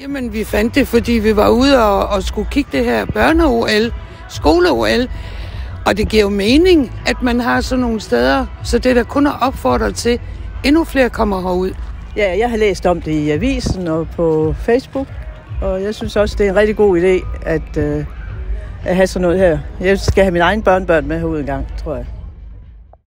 Jamen, vi fandt det, fordi vi var ude og, og skulle kigge det her børne-OL, skole-OL. Og det giver jo mening, at man har sådan nogle steder, så det er der kun at opfordre til, endnu flere kommer herud. Ja, jeg har læst om det i avisen og på Facebook, og jeg synes også, det er en rigtig god idé at, øh, at have sådan noget her. Jeg skal have mine egne børnebørn med herud en gang, tror jeg.